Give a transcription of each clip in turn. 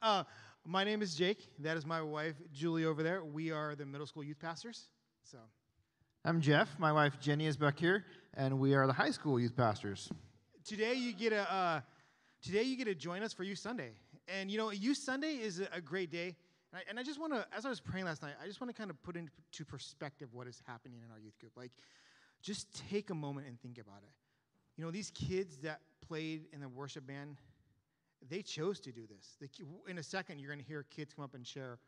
Uh, my name is Jake. That is my wife, Julie, over there. We are the middle school youth pastors. So, I'm Jeff. My wife Jenny is back here, and we are the high school youth pastors. today you get a uh, today you get to join us for Youth Sunday, and you know Youth Sunday is a, a great day. And I, and I just want to, as I was praying last night, I just want to kind of put into perspective what is happening in our youth group. Like, just take a moment and think about it. You know, these kids that played in the worship band, they chose to do this. They, in a second, you're going to hear kids come up and share,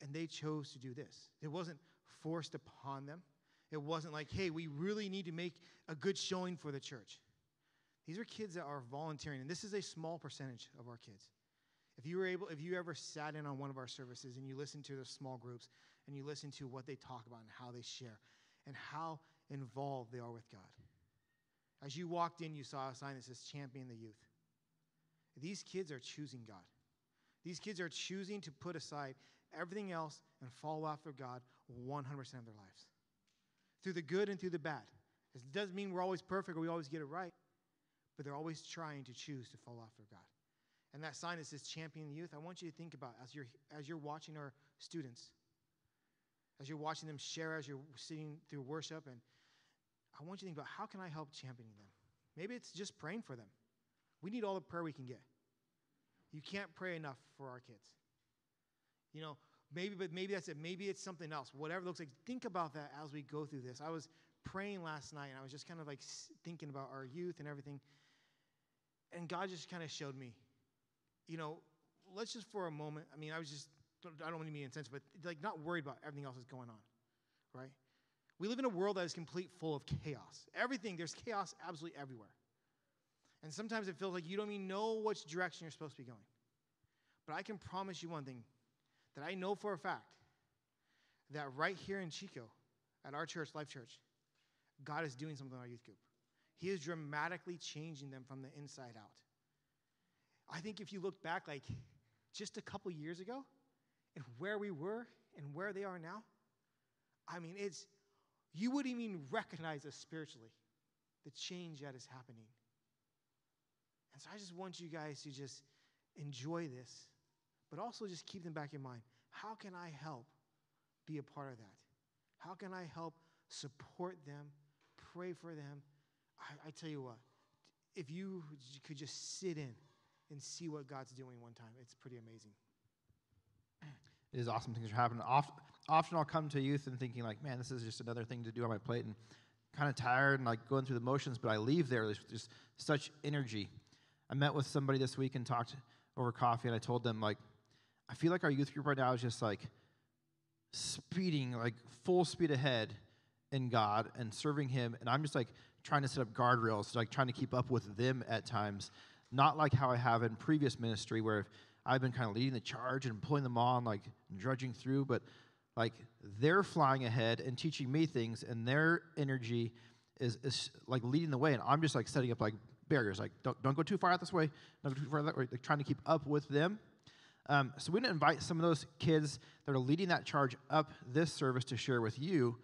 and they chose to do this. It wasn't forced upon them. It wasn't like, hey, we really need to make a good showing for the church. These are kids that are volunteering, and this is a small percentage of our kids. If you were able, if you ever sat in on one of our services and you listened to the small groups and you listen to what they talk about and how they share and how involved they are with God. As you walked in, you saw a sign that says champion the youth. These kids are choosing God. These kids are choosing to put aside everything else and follow after God 100% of their lives. Through the good and through the bad. It doesn't mean we're always perfect or we always get it right, but they're always trying to choose to follow after God. And that sign that says champion the youth, I want you to think about as you're as you're watching our students, as you're watching them share, as you're sitting through worship, and I want you to think about how can I help championing them? Maybe it's just praying for them. We need all the prayer we can get. You can't pray enough for our kids. You know, maybe, but maybe that's it. Maybe it's something else. Whatever it looks like. Think about that as we go through this. I was praying last night, and I was just kind of like thinking about our youth and everything. And God just kind of showed me you know, let's just for a moment, I mean, I was just, I don't want to be insensitive, but like not worried about everything else that's going on, right? We live in a world that is complete full of chaos. Everything, there's chaos absolutely everywhere. And sometimes it feels like you don't even know which direction you're supposed to be going. But I can promise you one thing that I know for a fact that right here in Chico, at our church, Life Church, God is doing something in our youth group. He is dramatically changing them from the inside out. I think if you look back like just a couple years ago and where we were and where they are now, I mean, it's, you wouldn't even recognize us spiritually, the change that is happening. And so I just want you guys to just enjoy this, but also just keep them back in mind. How can I help be a part of that? How can I help support them, pray for them? I, I tell you what, if you could just sit in and see what God's doing one time. It's pretty amazing. It is awesome things are happening. Often, often I'll come to youth and thinking like, man, this is just another thing to do on my plate, and kind of tired and like going through the motions. But I leave there with just such energy. I met with somebody this week and talked over coffee, and I told them like, I feel like our youth group right now is just like speeding, like full speed ahead in God and serving Him, and I'm just like trying to set up guardrails, like trying to keep up with them at times. Not like how I have in previous ministry where I've been kind of leading the charge and pulling them on, like drudging through, but like they're flying ahead and teaching me things, and their energy is, is like leading the way, and I'm just like setting up like barriers, like don't, don't go too far out this way, don't go too far that way, like trying to keep up with them. Um, so we're going to invite some of those kids that are leading that charge up this service to share with you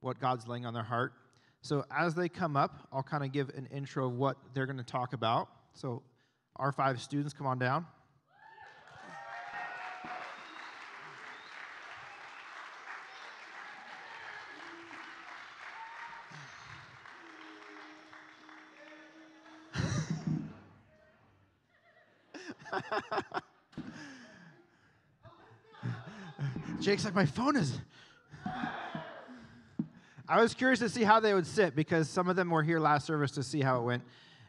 what God's laying on their heart. So as they come up, I'll kind of give an intro of what they're going to talk about. So, our five students, come on down. Jake's like, my phone is. I was curious to see how they would sit because some of them were here last service to see how it went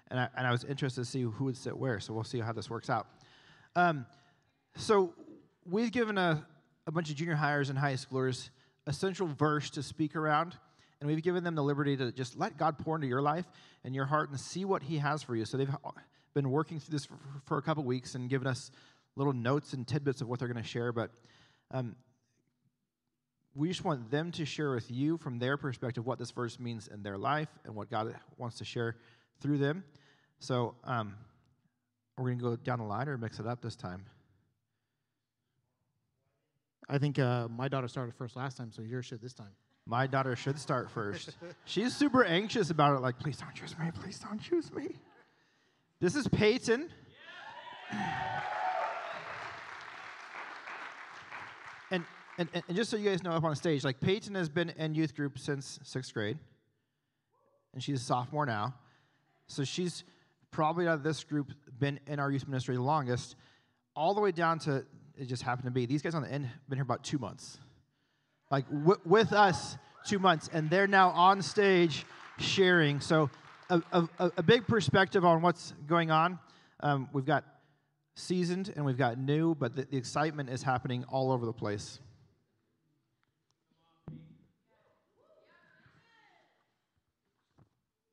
and I, and I was interested to see who would sit where. So we'll see how this works out. Um, so we've given a, a bunch of junior highers and high schoolers a central verse to speak around, and we've given them the liberty to just let God pour into your life and your heart and see what He has for you. So they've been working through this for, for a couple weeks and given us little notes and tidbits of what they're going to share, but um, we just want them to share with you from their perspective what this verse means in their life and what God wants to share through them. So um, we're going to go down the line or mix it up this time. I think uh, my daughter started first last time, so yours should this time. My daughter should start first. She's super anxious about it, like, please don't choose me, please don't choose me. This is Peyton. and, and, and just so you guys know up on stage, like Peyton has been in youth group since sixth grade, and she's a sophomore now. So she's probably out of this group been in our youth ministry the longest, all the way down to it just happened to be these guys on the end have been here about two months, like w- with us two months, and they're now on stage sharing. So a, a, a big perspective on what's going on. Um, we've got seasoned and we've got new, but the, the excitement is happening all over the place.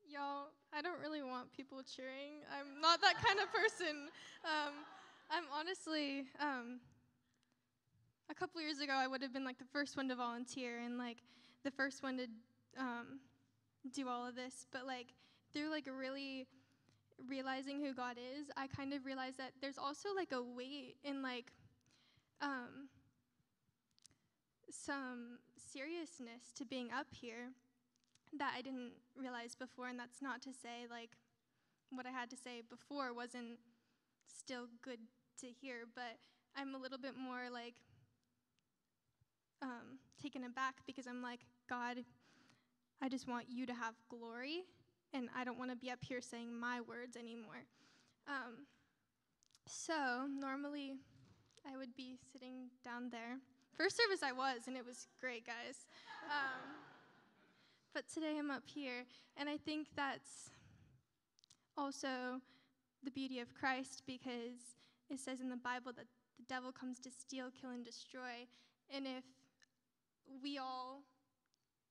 Y'all, I don't really want people cheering. I'm not that kind of person. Um, I'm honestly, um, a couple years ago, I would have been like the first one to volunteer and like the first one to um, do all of this. But like through like really realizing who God is, I kind of realized that there's also like a weight in like um, some seriousness to being up here that I didn't realize before. And that's not to say like what I had to say before wasn't still good to hear, but I'm a little bit more like um, taken aback because I'm like, God, I just want you to have glory, and I don't want to be up here saying my words anymore. Um, so normally I would be sitting down there. First service I was, and it was great, guys. Um, but today I'm up here, and I think that's also the beauty of Christ because it says in the Bible that the devil comes to steal, kill, and destroy. And if we all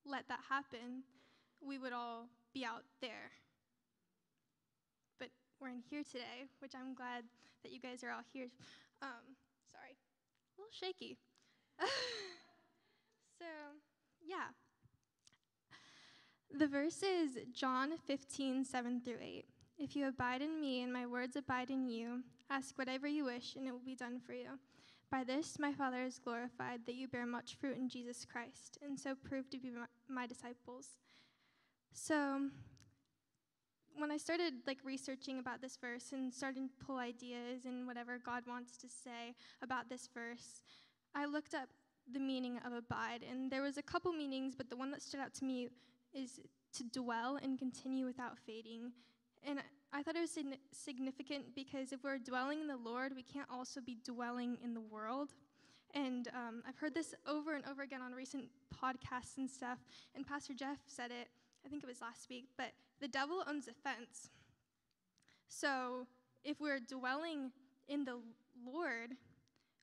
let that happen, we would all be out there. But we're in here today, which I'm glad that you guys are all here. Um, sorry, a little shaky. so, yeah. The verse is John 15, 7 through 8. If you abide in me and my words abide in you, ask whatever you wish and it will be done for you. By this my Father is glorified, that you bear much fruit in Jesus Christ, and so prove to be my, my disciples. So, when I started like researching about this verse and starting to pull ideas and whatever God wants to say about this verse, I looked up the meaning of abide, and there was a couple meanings, but the one that stood out to me is to dwell and continue without fading. And I thought it was significant because if we're dwelling in the Lord, we can't also be dwelling in the world. And um, I've heard this over and over again on recent podcasts and stuff. And Pastor Jeff said it, I think it was last week, but the devil owns a fence. So if we're dwelling in the Lord,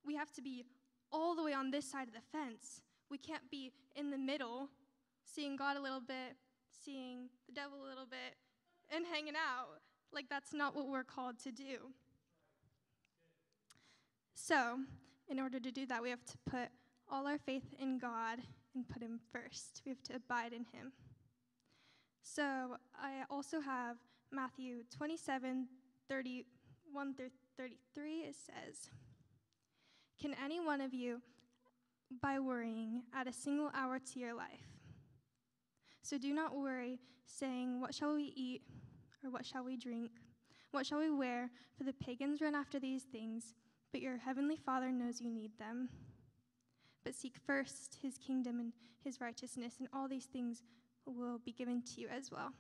we have to be all the way on this side of the fence. We can't be in the middle, seeing God a little bit, seeing the devil a little bit, and hanging out. Like, that's not what we're called to do. So, in order to do that, we have to put all our faith in God and put Him first. We have to abide in Him. So, I also have Matthew 27 31 through 33. It says, Can any one of you, by worrying, add a single hour to your life? So do not worry, saying, What shall we eat? Or what shall we drink? What shall we wear? For the pagans run after these things, but your heavenly Father knows you need them. But seek first his kingdom and his righteousness, and all these things will be given to you as well.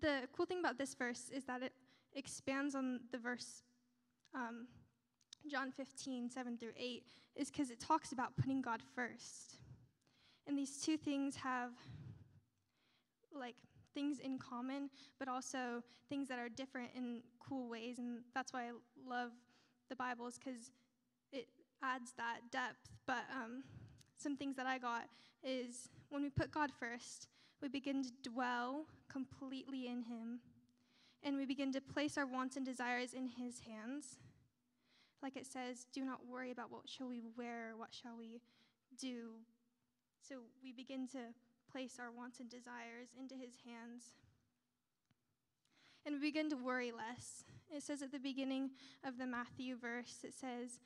The cool thing about this verse is that it expands on the verse um, John 15, 7 through 8, is because it talks about putting God first. And these two things have like things in common, but also things that are different in cool ways. And that's why I love the Bibles because it adds that depth. But um, some things that I got is when we put God first, we begin to dwell completely in Him. And we begin to place our wants and desires in His hands. Like it says, do not worry about what shall we wear, what shall we do. So we begin to place our wants and desires into his hands. And we begin to worry less. It says at the beginning of the Matthew verse, it says,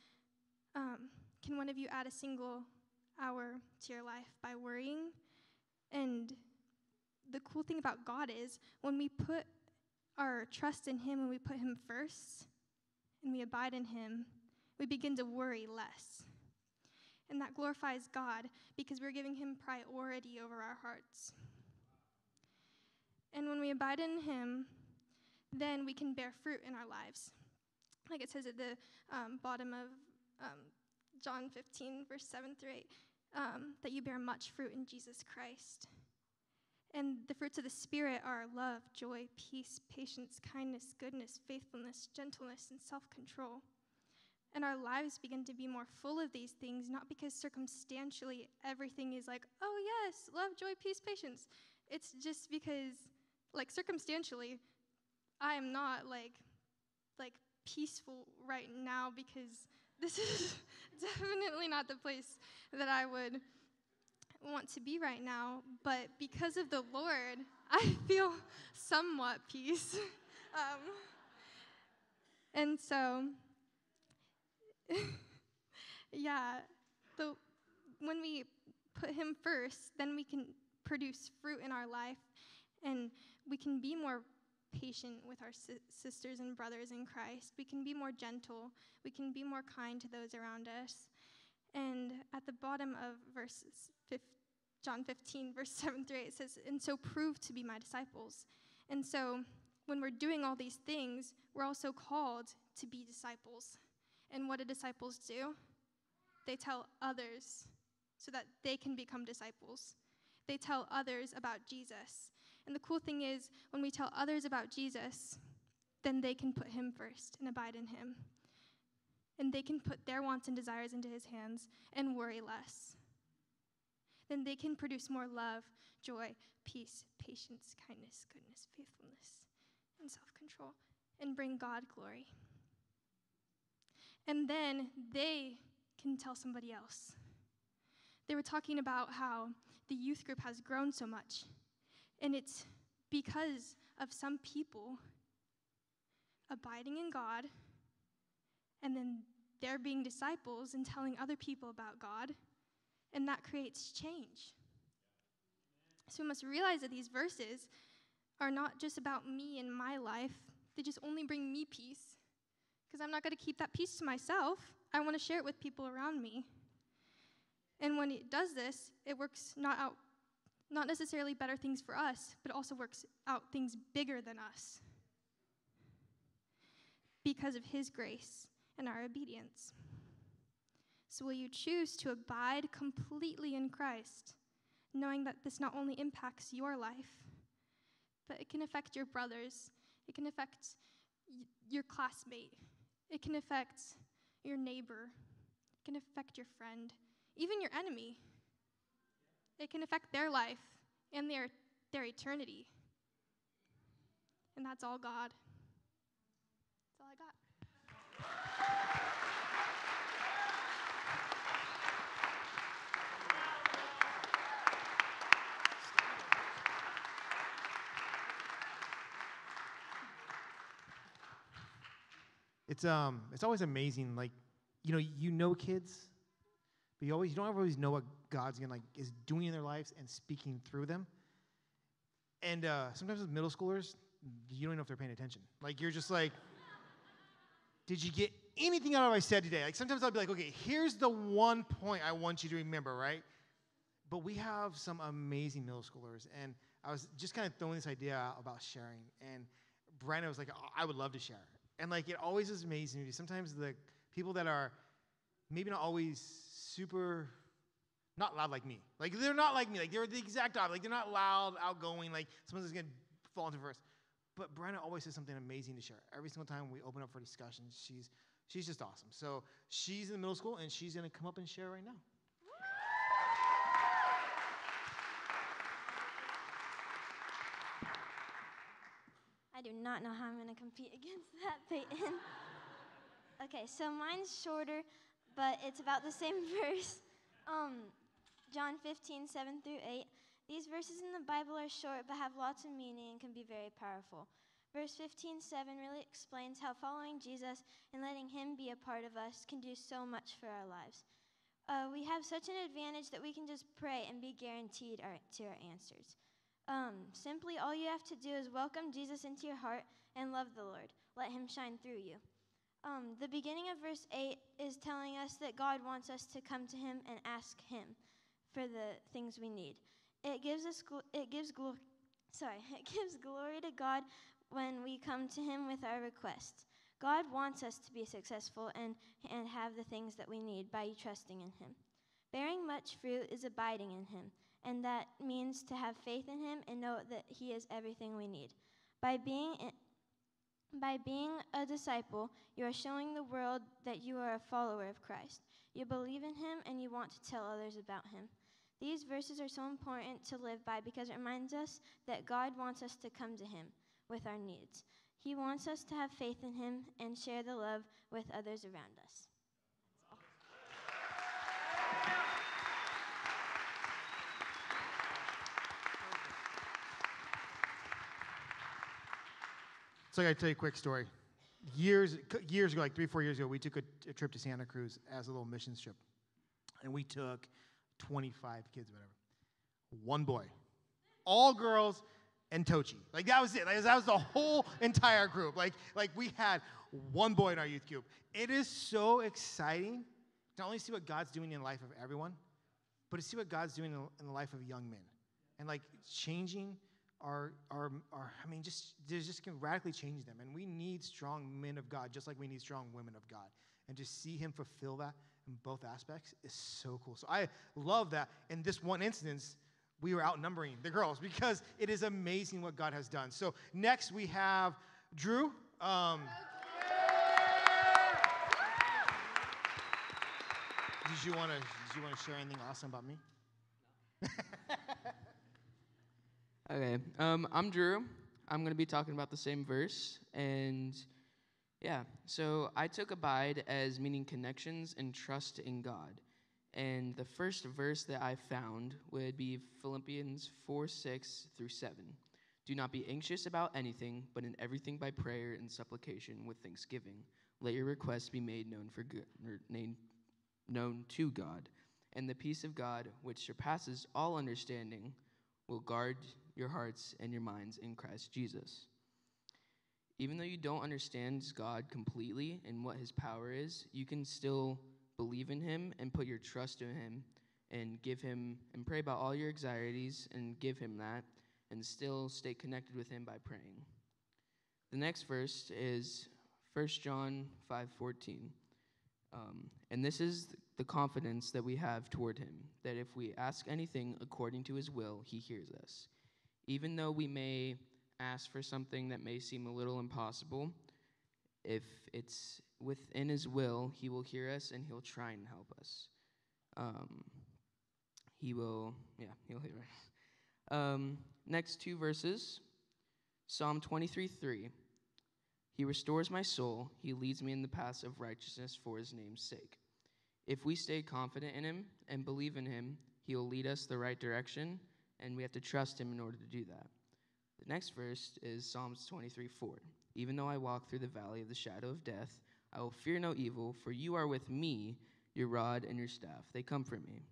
um, Can one of you add a single hour to your life by worrying? And the cool thing about God is when we put our trust in Him and we put Him first and we abide in Him, we begin to worry less. And that glorifies God because we're giving Him priority over our hearts. And when we abide in Him, then we can bear fruit in our lives. Like it says at the um, bottom of um, John 15, verse 7 through 8, um, that you bear much fruit in Jesus Christ. And the fruits of the Spirit are love, joy, peace, patience, kindness, goodness, faithfulness, gentleness, and self control. And our lives begin to be more full of these things, not because circumstantially everything is like, oh, yes, love, joy, peace, patience. It's just because, like, circumstantially, I am not like, like peaceful right now because this is definitely not the place that I would want to be right now, but because of the Lord, I feel somewhat peace. um, and so, yeah, the, when we put Him first, then we can produce fruit in our life and we can be more patient with our si- sisters and brothers in Christ. We can be more gentle. We can be more kind to those around us. And at the bottom of verses John 15, verse 7 through 8, it says, And so prove to be my disciples. And so when we're doing all these things, we're also called to be disciples. And what do disciples do? They tell others so that they can become disciples. They tell others about Jesus. And the cool thing is, when we tell others about Jesus, then they can put him first and abide in him. And they can put their wants and desires into his hands and worry less. Then they can produce more love, joy, peace, patience, kindness, goodness, faithfulness, and self control, and bring God glory. And then they can tell somebody else. They were talking about how the youth group has grown so much and it's because of some people abiding in God and then they're being disciples and telling other people about God, and that creates change. So we must realize that these verses are not just about me and my life, they just only bring me peace. Because I'm not going to keep that peace to myself. I want to share it with people around me. And when it does this, it works not out not necessarily better things for us, but also works out things bigger than us because of His grace and our obedience. So, will you choose to abide completely in Christ, knowing that this not only impacts your life, but it can affect your brothers, it can affect y- your classmate, it can affect your neighbor, it can affect your friend, even your enemy? It can affect their life and their, their eternity. And that's all God. That's all I got. It's um, it's always amazing. Like, you know, you know kids, but you always you don't always know what God's gonna like is doing in their lives and speaking through them. And uh, sometimes with middle schoolers, you don't even know if they're paying attention. Like you're just like, did you get anything out of what I said today? Like sometimes I'll be like, okay, here's the one point I want you to remember, right? But we have some amazing middle schoolers, and I was just kind of throwing this idea out about sharing, and Brandon was like, I would love to share. And like it always is amazing to me. Sometimes the people that are maybe not always super not loud like me. Like they're not like me. Like they're the exact opposite. Like they're not loud, outgoing. Like someone's gonna fall into verse. But Brenna always has something amazing to share. Every single time we open up for discussion, she's she's just awesome. So she's in the middle school and she's gonna come up and share right now. I do not know how I'm to compete against that, Peyton. okay, so mine's shorter, but it's about the same verse. Um, John 15, 7 through 8. These verses in the Bible are short but have lots of meaning and can be very powerful. Verse 15, 7 really explains how following Jesus and letting Him be a part of us can do so much for our lives. Uh, we have such an advantage that we can just pray and be guaranteed our, to our answers. Um, simply, all you have to do is welcome Jesus into your heart and love the Lord. Let Him shine through you. Um, the beginning of verse 8 is telling us that God wants us to come to Him and ask Him for the things we need. It gives us it gives glory. Sorry, it gives glory to God when we come to Him with our requests. God wants us to be successful and, and have the things that we need by trusting in Him. Bearing much fruit is abiding in Him, and that means to have faith in Him and know that He is everything we need. By being, by being a disciple, you are showing the world that you are a follower of Christ. You believe in Him and you want to tell others about Him. These verses are so important to live by because it reminds us that God wants us to come to Him with our needs. He wants us to have faith in Him and share the love with others around us. So I gotta tell you a quick story. Years, years ago, like three, four years ago, we took a, a trip to Santa Cruz as a little missions trip, and we took 25 kids, whatever. One boy, all girls, and Tochi. Like that was it. Like, that was the whole entire group. Like, like we had one boy in our youth group. It is so exciting to only see what God's doing in the life of everyone, but to see what God's doing in the life of young men, and like changing our, our, our I mean, just, just can radically change them. And we need strong men of God, just like we need strong women of God. And to see him fulfill that in both aspects is so cool. So I love that in this one instance, we were outnumbering the girls because it is amazing what God has done. So next we have Drew. Um, did you want to did you want to share anything awesome about me? Okay, um, I'm Drew. I'm going to be talking about the same verse. And yeah, so I took abide as meaning connections and trust in God. And the first verse that I found would be Philippians 4 6 through 7. Do not be anxious about anything, but in everything by prayer and supplication with thanksgiving. Let your requests be made known for good, known to God, and the peace of God, which surpasses all understanding, will guard your hearts and your minds in Christ Jesus. Even though you don't understand God completely and what his power is, you can still believe in him and put your trust in him and give him and pray about all your anxieties and give him that and still stay connected with him by praying. The next verse is 1 John 5:14. Um, and this is the confidence that we have toward him that if we ask anything according to his will, he hears us. Even though we may ask for something that may seem a little impossible, if it's within his will, he will hear us and he'll try and help us. Um, he will, yeah, he'll hear us. Um, next two verses Psalm 23 3. He restores my soul. He leads me in the paths of righteousness for his name's sake. If we stay confident in him and believe in him, he will lead us the right direction, and we have to trust him in order to do that. The next verse is Psalms 23 4. Even though I walk through the valley of the shadow of death, I will fear no evil, for you are with me, your rod and your staff. They comfort me.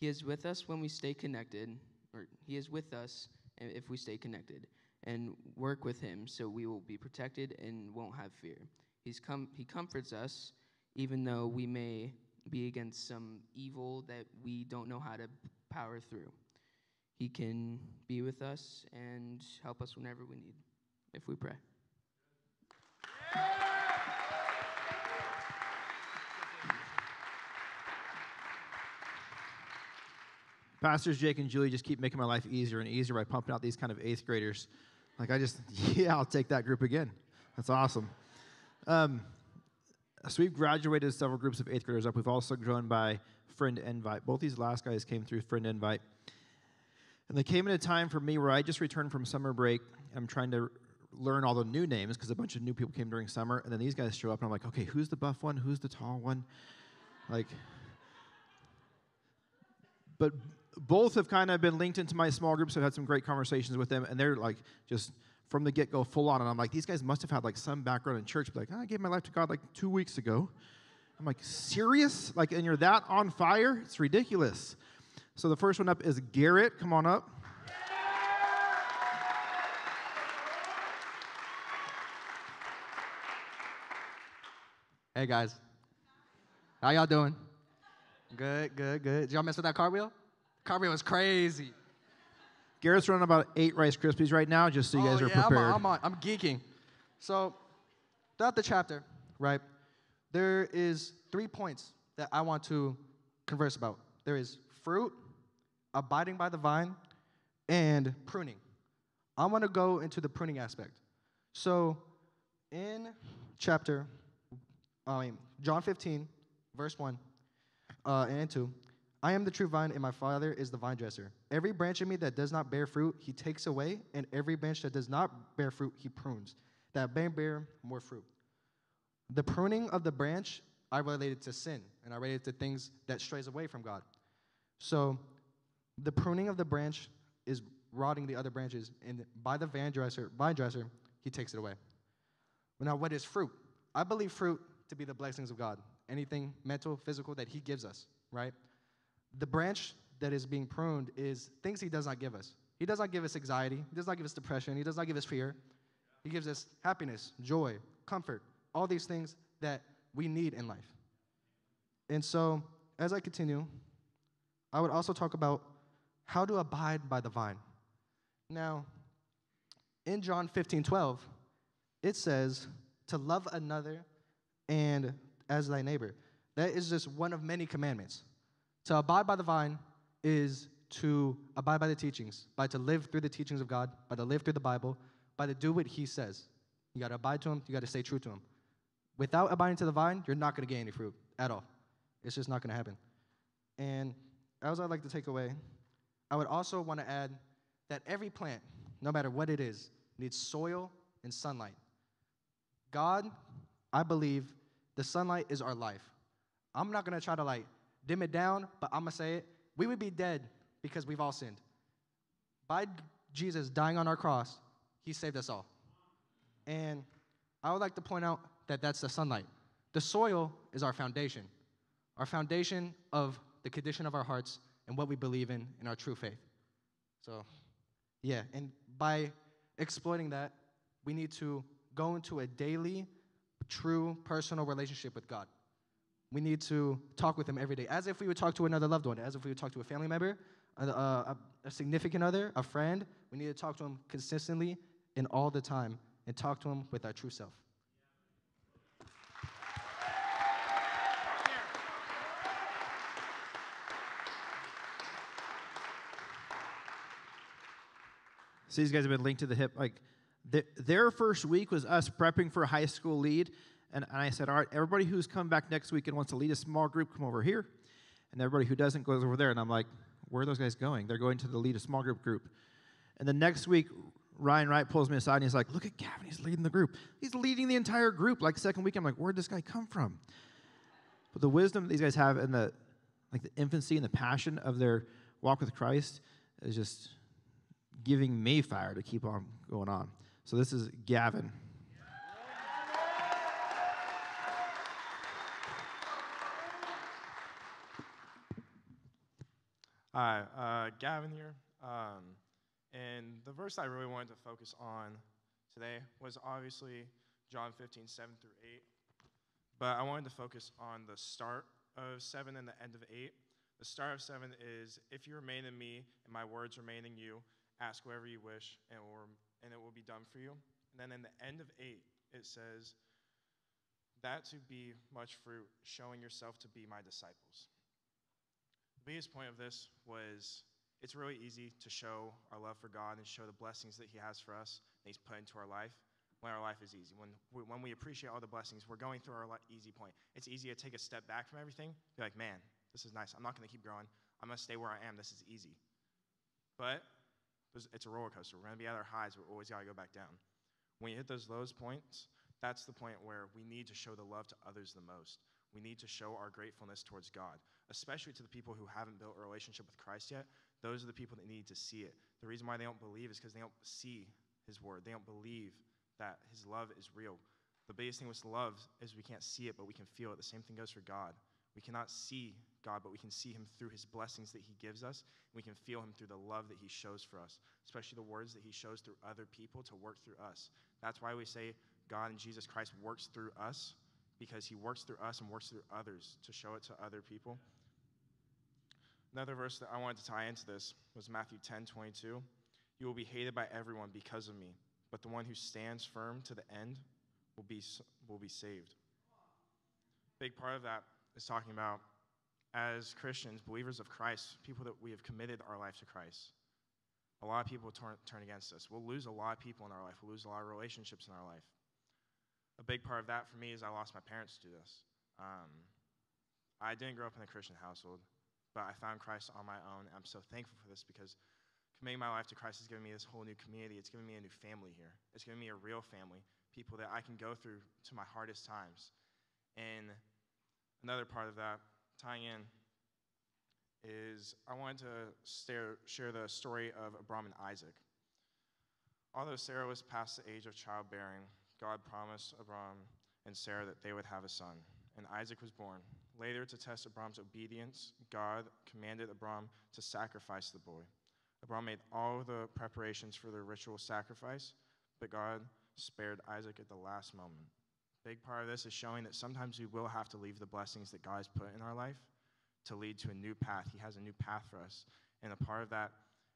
He is with us when we stay connected, or he is with us if we stay connected and work with him so we will be protected and won't have fear. He's com- he comforts us even though we may be against some evil that we don't know how to power through. He can be with us and help us whenever we need if we pray. Pastors Jake and Julie just keep making my life easier and easier by pumping out these kind of eighth graders. Like, I just, yeah, I'll take that group again. That's awesome. Um, so we've graduated several groups of eighth graders up. We've also grown by friend invite. Both these last guys came through friend invite. And they came at a time for me where I just returned from summer break. I'm trying to learn all the new names because a bunch of new people came during summer. And then these guys show up, and I'm like, okay, who's the buff one? Who's the tall one? Like, but both have kind of been linked into my small groups. I've had some great conversations with them, and they're like just from the get go full on. And I'm like, these guys must have had like some background in church. Like, oh, I gave my life to God like two weeks ago. I'm like, serious? Like, and you're that on fire? It's ridiculous. So the first one up is Garrett. Come on up. Hey guys, how y'all doing? Good, good, good. Did y'all mess with that cartwheel? Cartwheel was crazy. Garrett's running about eight Rice Krispies right now, just so you oh, guys are yeah, prepared. I'm, I'm on. I'm geeking. So, throughout the chapter, right, there is three points that I want to converse about. There is fruit, abiding by the vine, and pruning. I want to go into the pruning aspect. So, in chapter, I mean, John 15, verse 1 uh, and 2, I am the true vine, and my Father is the vine dresser. Every branch in me that does not bear fruit, he takes away, and every branch that does not bear fruit, he prunes, that may bear more fruit. The pruning of the branch, I related to sin, and I related to things that strays away from God. So, the pruning of the branch is rotting the other branches, and by the vine dresser, vine dresser, he takes it away. Now, what is fruit? I believe fruit to be the blessings of God. Anything mental, physical that He gives us, right? The branch that is being pruned is things He does not give us. He does not give us anxiety. He does not give us depression. He does not give us fear. He gives us happiness, joy, comfort, all these things that we need in life. And so, as I continue, I would also talk about how to abide by the vine. Now, in John 15 12, it says to love another and as thy neighbor. That is just one of many commandments. To abide by the vine is to abide by the teachings, by to live through the teachings of God, by to live through the Bible, by to do what He says. You got to abide to Him, you got to stay true to Him. Without abiding to the vine, you're not going to get any fruit at all. It's just not going to happen. And as I'd like to take away, I would also want to add that every plant, no matter what it is, needs soil and sunlight. God, I believe, the sunlight is our life. I'm not gonna try to like dim it down, but I'm gonna say it. We would be dead because we've all sinned. By Jesus dying on our cross, He saved us all. And I would like to point out that that's the sunlight. The soil is our foundation, our foundation of the condition of our hearts and what we believe in in our true faith. So, yeah, and by exploiting that, we need to go into a daily, true, personal relationship with God. We need to talk with Him every day, as if we would talk to another loved one, as if we would talk to a family member, a, a, a significant other, a friend. We need to talk to Him consistently and all the time, and talk to Him with our true self. So these guys have been linked to the hip. Like th- their first week was us prepping for a high school lead, and, and I said, all right, everybody who's come back next week and wants to lead a small group, come over here, and everybody who doesn't goes over there. And I'm like, where are those guys going? They're going to the lead a small group group. And the next week, Ryan Wright pulls me aside and he's like, look at Gavin, he's leading the group. He's leading the entire group. Like second week, I'm like, where'd this guy come from? But the wisdom these guys have and the like the infancy and the passion of their walk with Christ is just giving me fire to keep on going on. So this is Gavin. Hi, uh, Gavin here. Um, and the verse I really wanted to focus on today was obviously John 15, 7 through 8. But I wanted to focus on the start of 7 and the end of 8. The start of 7 is, If you remain in me and my words remain in you, ask whatever you wish and it will, and it will be done for you. And then in the end of 8, it says, That to be much fruit, showing yourself to be my disciples. The biggest point of this was it's really easy to show our love for God and show the blessings that He has for us and He's put into our life when our life is easy. When we, when we appreciate all the blessings, we're going through our easy point. It's easy to take a step back from everything, be like, man, this is nice. I'm not going to keep growing. I'm going to stay where I am. This is easy. But it's a roller coaster. We're going to be at our highs, but we always got to go back down. When you hit those lows points, that's the point where we need to show the love to others the most. We need to show our gratefulness towards God, especially to the people who haven't built a relationship with Christ yet. Those are the people that need to see it. The reason why they don't believe is because they don't see His word. They don't believe that His love is real. The biggest thing with love is we can't see it, but we can feel it. The same thing goes for God. We cannot see God, but we can see Him through His blessings that He gives us. We can feel Him through the love that He shows for us, especially the words that He shows through other people to work through us. That's why we say God and Jesus Christ works through us because he works through us and works through others to show it to other people. Another verse that I wanted to tie into this was Matthew 10 22. You will be hated by everyone because of me, but the one who stands firm to the end will be, will be saved. Big part of that is talking about as Christians, believers of Christ, people that we have committed our life to Christ. A lot of people turn, turn against us. We'll lose a lot of people in our life. We'll lose a lot of relationships in our life. A big part of that for me is I lost my parents to this. Um, I didn't grow up in a Christian household, but I found Christ on my own. I'm so thankful for this because committing my life to Christ has given me this whole new community. It's given me a new family here. It's given me a real family, people that I can go through to my hardest times. And another part of that, tying in, is I wanted to stare, share the story of Abram and Isaac. Although Sarah was past the age of childbearing, God promised Abram and Sarah that they would have a son, and Isaac was born. Later, to test Abram's obedience, God commanded Abram to sacrifice the boy. Abram made all the preparations for the ritual sacrifice, but God spared Isaac at the last moment. Big part of this is showing that sometimes we will have to leave the blessings that God has put in our life to lead to a new path. He has a new path for us. And a part of that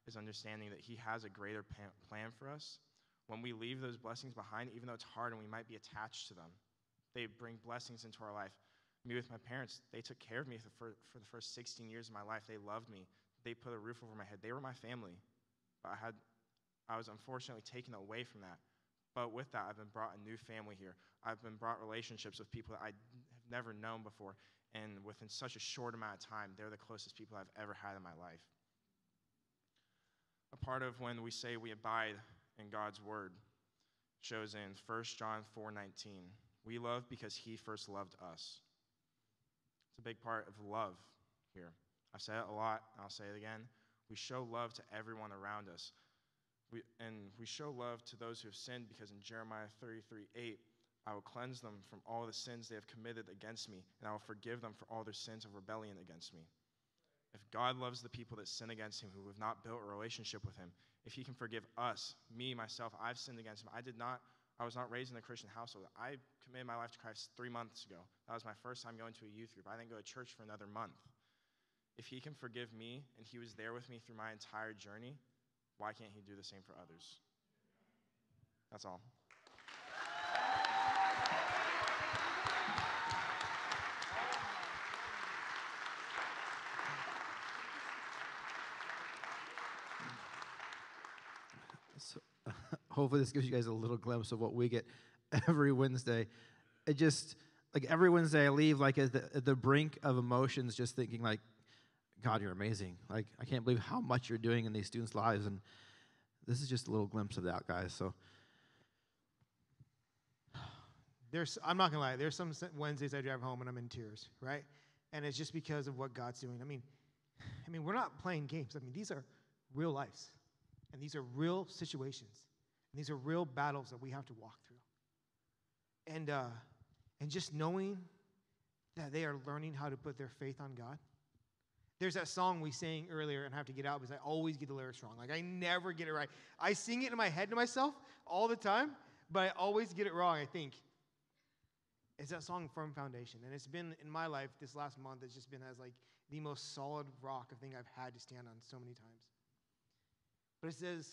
is understanding that He has a greater plan for us. When we leave those blessings behind, even though it's hard and we might be attached to them, they bring blessings into our life. Me with my parents, they took care of me for, for the first 16 years of my life. They loved me. They put a roof over my head. They were my family. But I had, I was unfortunately taken away from that. But with that, I've been brought a new family here. I've been brought relationships with people that I have never known before and within such a short amount of time, they're the closest people I've ever had in my life. A part of when we say we abide in God's word shows in 1 John 4:19. We love because he first loved us. It's a big part of love here. I've said it a lot, I'll say it again. We show love to everyone around us. We, and we show love to those who have sinned because in Jeremiah 33 8, I will cleanse them from all the sins they have committed against me, and I will forgive them for all their sins of rebellion against me. If God loves the people that sin against him, who have not built a relationship with him, if he can forgive us, me, myself, I've sinned against him. I did not, I was not raised in a Christian household. I committed my life to Christ three months ago. That was my first time going to a youth group. I didn't go to church for another month. If he can forgive me and he was there with me through my entire journey, why can't he do the same for others? That's all. So, hopefully, this gives you guys a little glimpse of what we get every Wednesday. It just like every Wednesday, I leave like at the, at the brink of emotions, just thinking like, God, you're amazing. Like I can't believe how much you're doing in these students' lives, and this is just a little glimpse of that, guys. So. There's, I'm not gonna lie. There's some Wednesdays I drive home and I'm in tears, right? And it's just because of what God's doing. I mean, I mean, we're not playing games. I mean, these are real lives. And these are real situations. And these are real battles that we have to walk through. And, uh, and just knowing that they are learning how to put their faith on God. There's that song we sang earlier, and I have to get out because I always get the lyrics wrong. Like, I never get it right. I sing it in my head to myself all the time, but I always get it wrong, I think. It's that song, Firm Foundation. And it's been in my life this last month, it's just been as like the most solid rock of thing I've had to stand on so many times. But it says,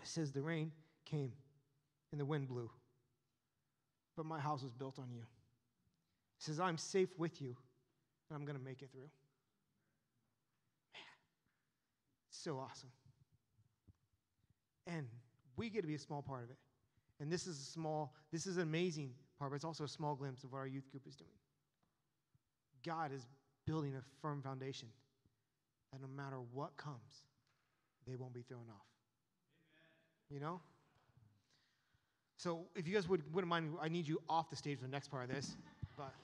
it says, the rain came and the wind blew, but my house was built on you. It says, I'm safe with you, and I'm going to make it through. Man, so awesome. And we get to be a small part of it. And this is a small, this is an amazing part, but it's also a small glimpse of what our youth group is doing. God is building a firm foundation that no matter what comes, they won't be thrown off. Amen. You know? So if you guys would, wouldn't mind, I need you off the stage for the next part of this. But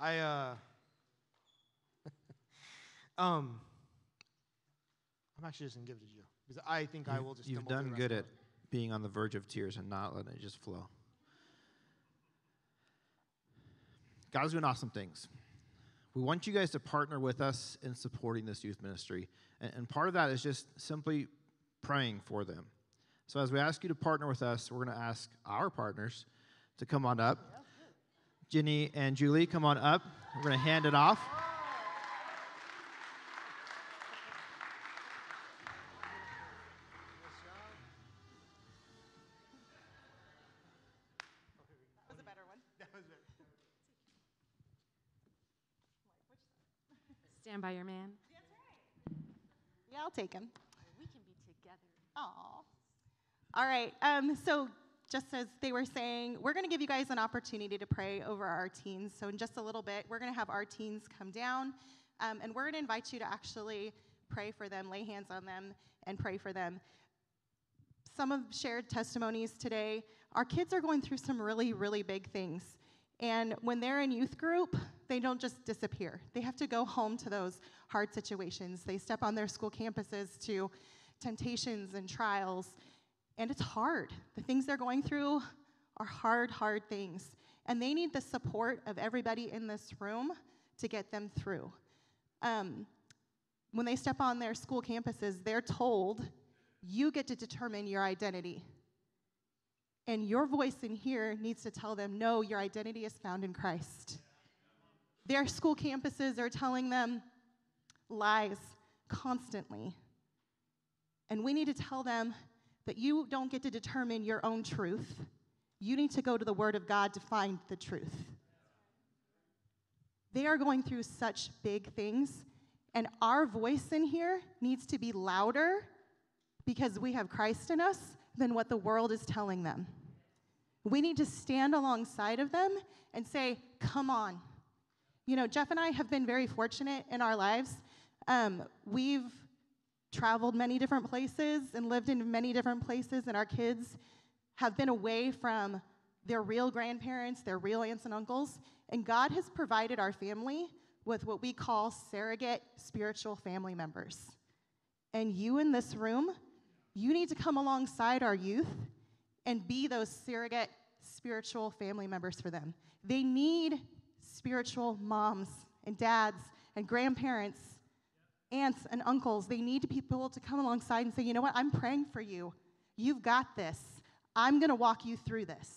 I uh um I'm actually just gonna give it to you because I think I will just. You've done good at being on the verge of tears and not letting it just flow. God's doing awesome things. We want you guys to partner with us in supporting this youth ministry. And, and part of that is just simply praying for them. So as we ask you to partner with us, we're going to ask our partners to come on up. Ginny and Julie, come on up. We're going to hand it off. I'll take him. We can be together. Aw. All right. Um, so, just as they were saying, we're going to give you guys an opportunity to pray over our teens. So, in just a little bit, we're going to have our teens come down, um, and we're going to invite you to actually pray for them, lay hands on them, and pray for them. Some have shared testimonies today. Our kids are going through some really, really big things. And when they're in youth group, they don't just disappear. They have to go home to those hard situations. They step on their school campuses to temptations and trials, and it's hard. The things they're going through are hard, hard things. And they need the support of everybody in this room to get them through. Um, when they step on their school campuses, they're told, you get to determine your identity. And your voice in here needs to tell them, no, your identity is found in Christ. Their school campuses are telling them lies constantly. And we need to tell them that you don't get to determine your own truth. You need to go to the Word of God to find the truth. They are going through such big things, and our voice in here needs to be louder because we have Christ in us than what the world is telling them. We need to stand alongside of them and say, Come on. You know, Jeff and I have been very fortunate in our lives. Um, we've traveled many different places and lived in many different places, and our kids have been away from their real grandparents, their real aunts and uncles, and God has provided our family with what we call surrogate spiritual family members. And you in this room, you need to come alongside our youth and be those surrogate spiritual family members for them. They need spiritual moms and dads and grandparents, aunts and uncles. They need people to come alongside and say, you know what, I'm praying for you. You've got this. I'm going to walk you through this.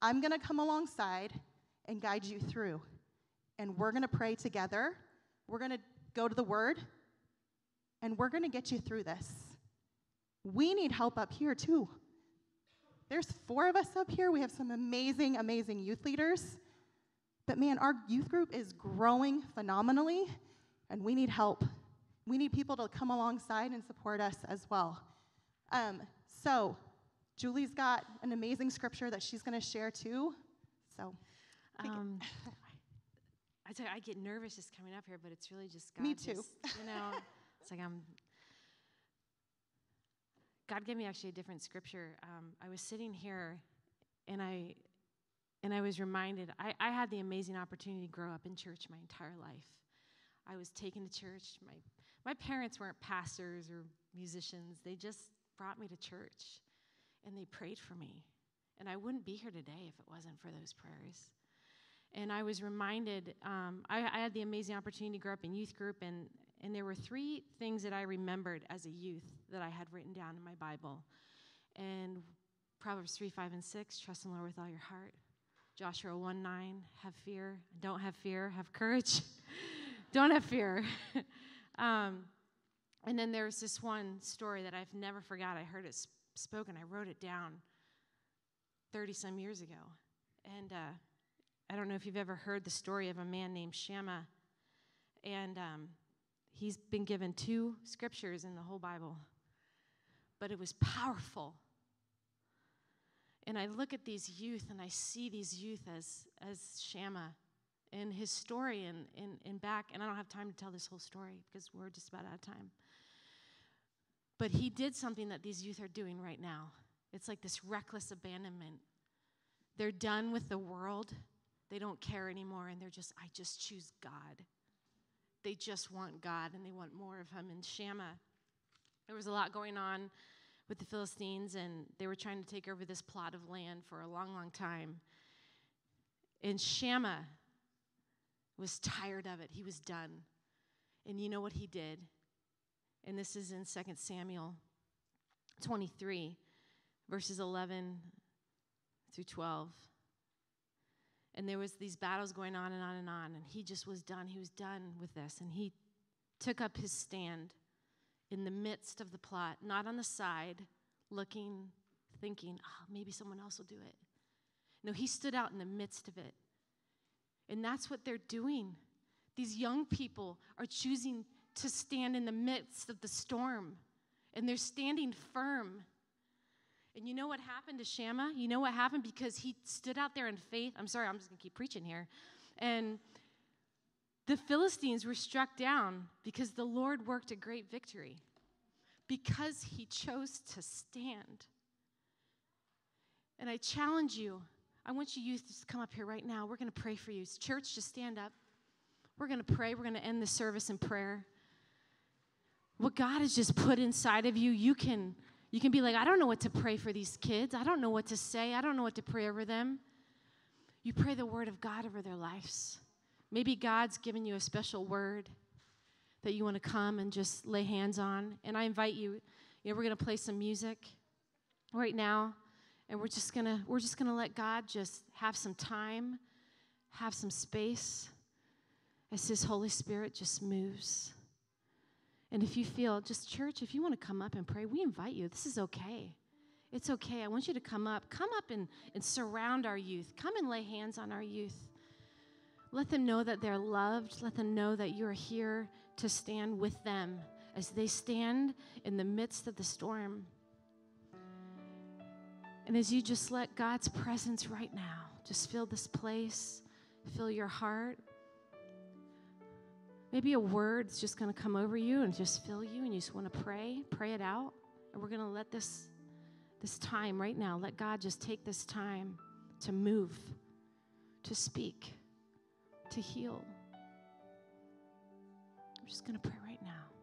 I'm going to come alongside and guide you through. And we're going to pray together. We're going to go to the Word, and we're going to get you through this. We need help up here, too. There's four of us up here. We have some amazing, amazing youth leaders. But man, our youth group is growing phenomenally, and we need help. We need people to come alongside and support us as well. Um, so, Julie's got an amazing scripture that she's going to share too. So. Um, I tell you, I get nervous just coming up here, but it's really just God. Me too. just, you know, it's like I'm. God gave me actually a different scripture. Um, I was sitting here, and I, and I was reminded. I, I had the amazing opportunity to grow up in church my entire life. I was taken to church. My my parents weren't pastors or musicians. They just brought me to church, and they prayed for me. And I wouldn't be here today if it wasn't for those prayers. And I was reminded, um, I, I had the amazing opportunity to grow up in youth group, and, and there were three things that I remembered as a youth that I had written down in my Bible. And Proverbs 3, 5, and 6, trust in the Lord with all your heart. Joshua 1, 9, have fear. Don't have fear, have courage. Don't have fear. um, and then there's this one story that I've never forgot. I heard it sp- spoken, I wrote it down 30 some years ago. And uh, I don't know if you've ever heard the story of a man named Shammah. And um, he's been given two scriptures in the whole Bible, but it was powerful. And I look at these youth and I see these youth as, as Shammah and his story and, and, and back. And I don't have time to tell this whole story because we're just about out of time. But he did something that these youth are doing right now. It's like this reckless abandonment. They're done with the world. They don't care anymore. And they're just, I just choose God. They just want God and they want more of Him. And Shammah, there was a lot going on with the Philistines, and they were trying to take over this plot of land for a long, long time. And Shammah was tired of it. He was done. And you know what he did? And this is in 2 Samuel 23, verses 11 through 12. And there was these battles going on and on and on, and he just was done. He was done with this, and he took up his stand in the midst of the plot, not on the side, looking, thinking, oh, maybe someone else will do it. No, he stood out in the midst of it. And that's what they're doing. These young people are choosing to stand in the midst of the storm, and they're standing firm. And you know what happened to Shammah? You know what happened? Because he stood out there in faith. I'm sorry, I'm just going to keep preaching here. And the Philistines were struck down because the Lord worked a great victory, because he chose to stand. And I challenge you, I want you youth to come up here right now. We're going to pray for you. Church, just stand up. We're going to pray. We're going to end the service in prayer. What God has just put inside of you, you can you can be like, I don't know what to pray for these kids. I don't know what to say. I don't know what to pray over them. You pray the word of God over their lives. Maybe God's given you a special word that you want to come and just lay hands on. And I invite you, you know, we're going to play some music right now and we're just going to we're just going to let God just have some time, have some space as his Holy Spirit just moves. And if you feel, just church, if you want to come up and pray, we invite you. This is okay. It's okay. I want you to come up. Come up and, and surround our youth. Come and lay hands on our youth. Let them know that they're loved. Let them know that you're here to stand with them as they stand in the midst of the storm. And as you just let God's presence right now just fill this place, fill your heart. Maybe a word's just going to come over you and just fill you, and you just want to pray, pray it out. And we're going to let this, this time right now, let God just take this time to move, to speak, to heal. I'm just going to pray right now.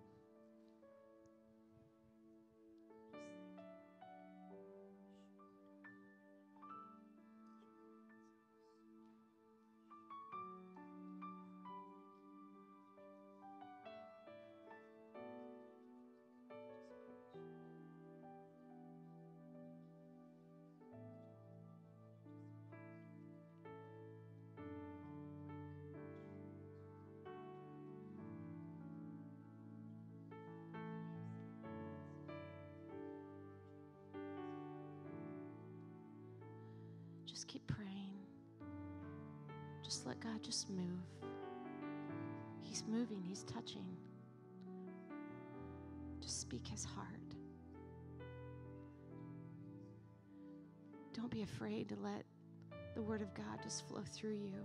Keep praying. Just let God just move. He's moving, He's touching. Just speak His heart. Don't be afraid to let the Word of God just flow through you.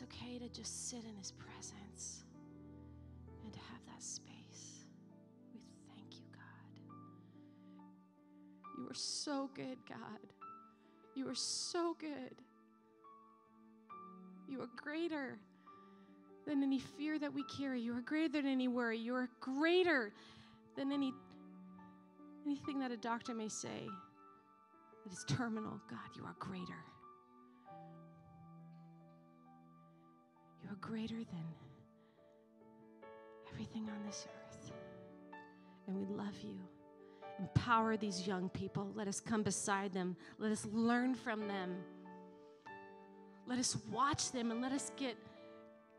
It's okay to just sit in His presence and to have that space. We thank you, God. You are so good, God. You are so good. You are greater than any fear that we carry. You are greater than any worry. You are greater than any anything that a doctor may say that is terminal. God, you are greater. Greater than everything on this earth. And we love you. Empower these young people. Let us come beside them. Let us learn from them. Let us watch them and let us get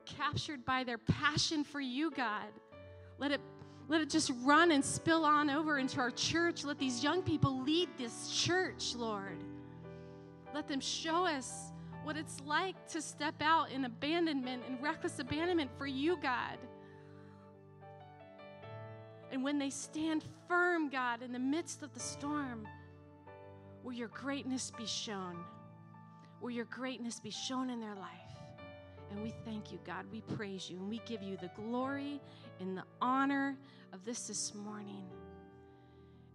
captured by their passion for you, God. Let it let it just run and spill on over into our church. Let these young people lead this church, Lord. Let them show us what it's like to step out in abandonment and reckless abandonment for you, God. And when they stand firm, God, in the midst of the storm, will your greatness be shown? Will your greatness be shown in their life? And we thank you, God. We praise you and we give you the glory and the honor of this this morning.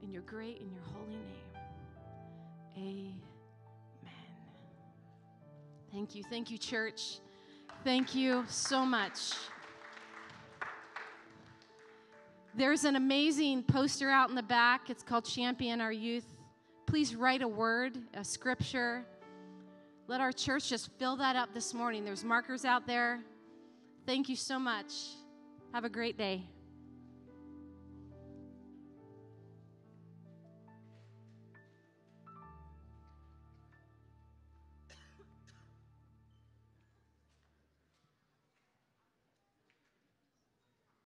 In your great and your holy name. Amen. Thank you. Thank you, church. Thank you so much. There's an amazing poster out in the back. It's called Champion Our Youth. Please write a word, a scripture. Let our church just fill that up this morning. There's markers out there. Thank you so much. Have a great day.